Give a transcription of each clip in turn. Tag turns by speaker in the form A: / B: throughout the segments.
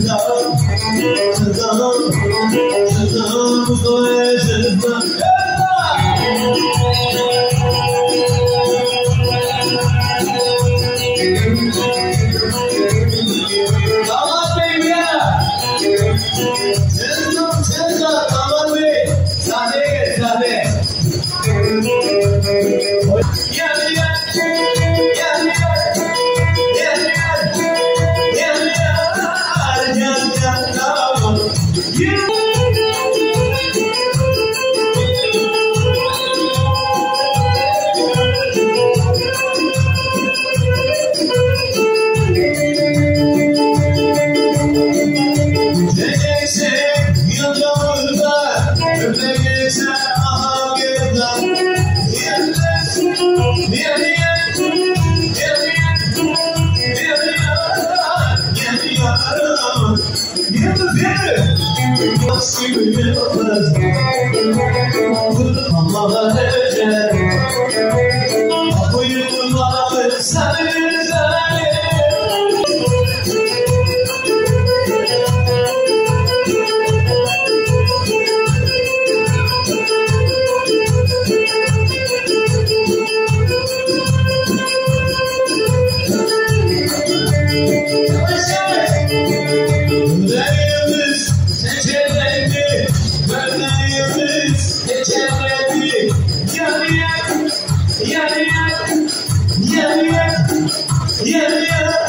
A: love. Yeah. yeah, yeah, yeah.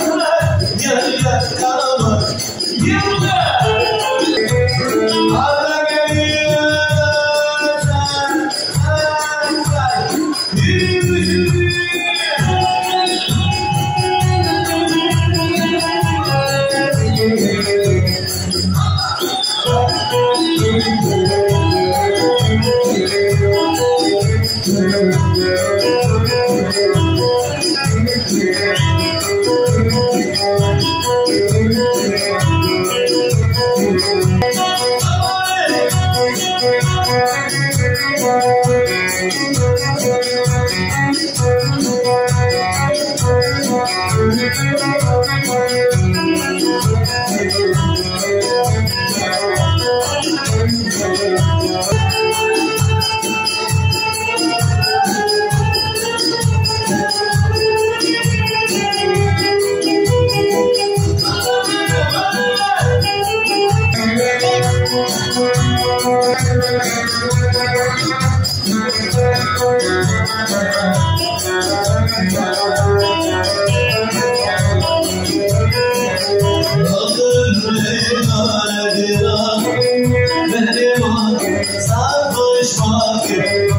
A: Yes.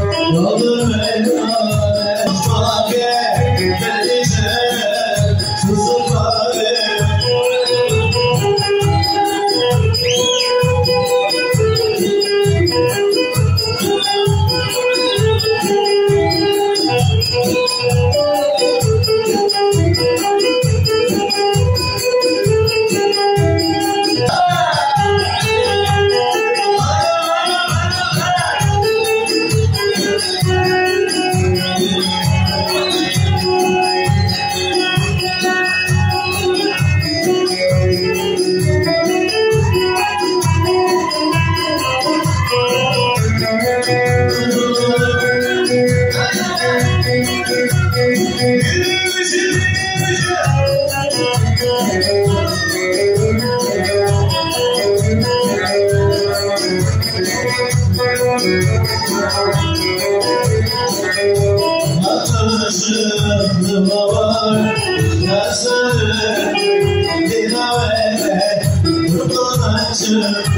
A: Nasıl dilavete tutulacak